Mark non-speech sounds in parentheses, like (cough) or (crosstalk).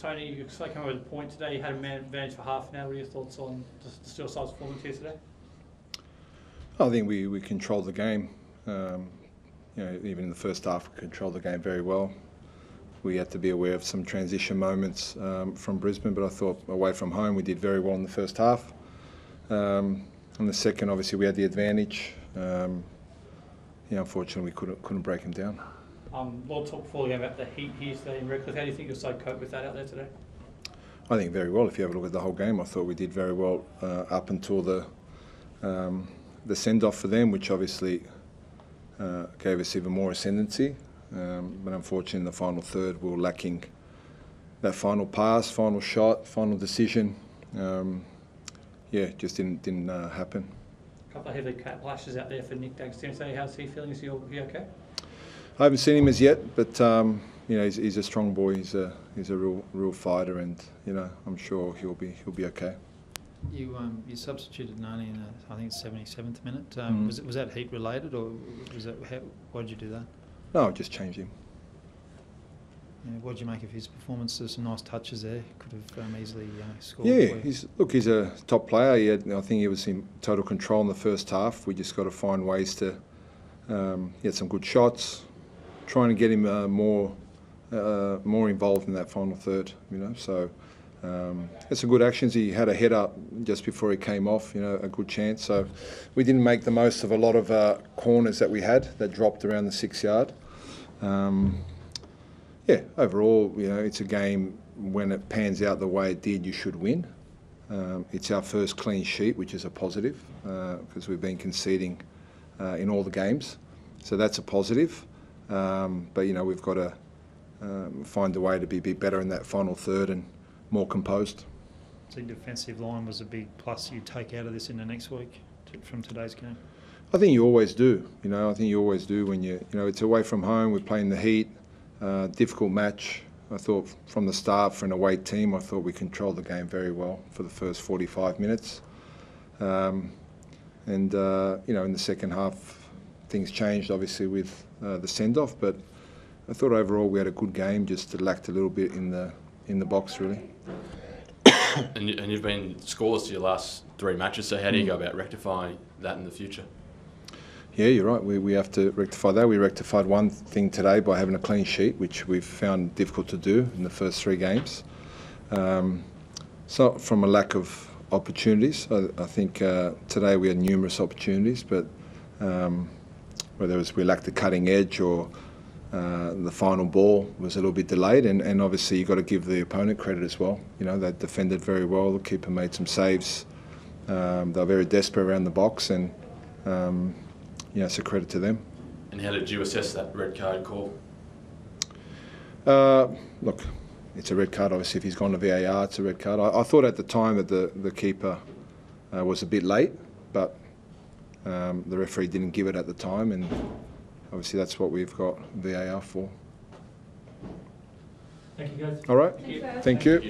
Tony, you so came over the point today. You had a man advantage for half an hour. What are your thoughts on the Steel Sides performance yesterday? I think we, we controlled the game. Um, you know, even in the first half, we controlled the game very well. We had to be aware of some transition moments um, from Brisbane, but I thought away from home we did very well in the first half. Um, in the second, obviously, we had the advantage. Um, yeah, unfortunately, we couldn't couldn't break them down. Um, Lord talked before about the heat here today in Redcliffe. How do you think your side coped with that out there today? I think very well. If you have a look at the whole game, I thought we did very well uh, up until the um, the send off for them, which obviously uh, gave us even more ascendancy. Um, but unfortunately, in the final third, we were lacking that final pass, final shot, final decision. Um, yeah, just didn't didn't uh, happen. A couple of heavy cat lashes out there for Nick D'Agostino today. How's he feeling? Is he, all- he okay? I haven't seen him as yet, but um, you know he's, he's a strong boy. He's a he's a real real fighter, and you know I'm sure he'll be he'll be okay. You um, you substituted Nani in the, I think it's 77th minute. Um, Mm. Was it was that heat related or was that how, why did you do that? No, I'll just change him. Yeah, what did you make of his performance? There's some nice touches there. Could have um, easily uh, scored. Yeah, he's look. He's a top player. He had, I think he was in total control in the first half. We just got to find ways to um, get some good shots, trying to get him uh, more uh, more involved in that final third. You know, so um, some good actions. He had a head up just before he came off. You know, a good chance. So we didn't make the most of a lot of uh, corners that we had that dropped around the six yard. Um, yeah, overall, you know, it's a game when it pans out the way it did, you should win. Um, it's our first clean sheet, which is a positive because we've been conceding uh, in all the games, so that's a positive. Um, but you know, we've got to um, find a way to be a bit better in that final third and more composed. The defensive line was a big plus you take out of this in the next week to, from today's game. I think you always do. You know, I think you always do when you, you know, it's away from home. We're playing the heat, uh, difficult match. I thought from the start for an away team, I thought we controlled the game very well for the first 45 minutes. Um, and uh, you know, in the second half, things changed obviously with uh, the send-off. But I thought overall we had a good game. Just lacked a little bit in the in the box really. (coughs) And, you, and you've been scoreless to your last three matches, so how do you go about rectifying that in the future? Yeah, you're right. We, we have to rectify that. We rectified one thing today by having a clean sheet, which we've found difficult to do in the first three games. Um, so, from a lack of opportunities, I, I think uh, today we had numerous opportunities, but um, whether it was we lacked the cutting edge or uh, the final ball was a little bit delayed, and, and obviously you've got to give the opponent credit as well. You know, they defended very well. The keeper made some saves. Um, they were very desperate around the box, and um, know it's a credit to them. And how did you assess that red card call? Uh, look, it's a red card. Obviously, if he's gone to VAR, it's a red card. I, I thought at the time that the the keeper uh, was a bit late, but um, the referee didn't give it at the time, and obviously that's what we've got VAR for. Thank you, guys. All right, Thank you. thank you.